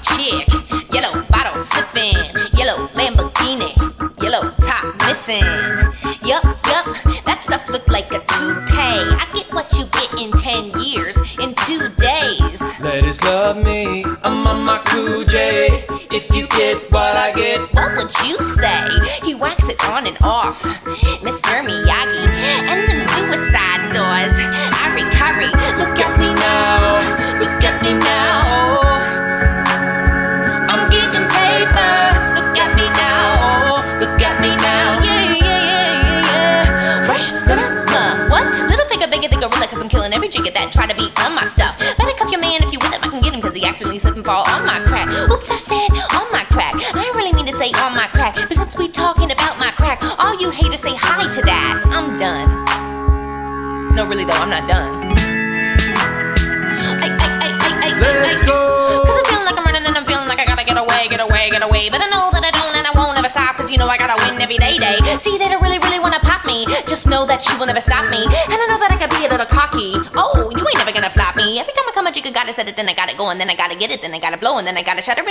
chick. Yellow bottle sipping, yellow Lamborghini, yellow top missing. Yup, yup, that stuff look like a toupee. I get what you get in 10 years, in two days. Ladies love me, I'm on my cool J. If you get what I get, what would you say? He wax it on and off, Mr. Miyagi, and them cause I'm killing every jigger that try to be on my stuff. Better cuff your man if you with him, I can get him, cause he accidentally slip and fall on my crack. Oops, I said on my crack. I didn't really mean to say on my crack, but since we talking about my crack, all you haters say hi to that. I'm done. No, really though, I'm not done. Ay, ay, ay, let's go. Cause I'm feeling like I'm running and I'm feeling like I gotta get away, get away, get away. But I know that I don't and I won't ever stop. Cause you know I gotta win every day, day. See, they don't really, really wanna pop me. Just know that you will never stop me. And I know that I can be a little cocky. Oh, you ain't never gonna flop me. Every time I come a jigga gotta set it, then I gotta go, and then I gotta get it, then I gotta blow, and then I gotta shut it.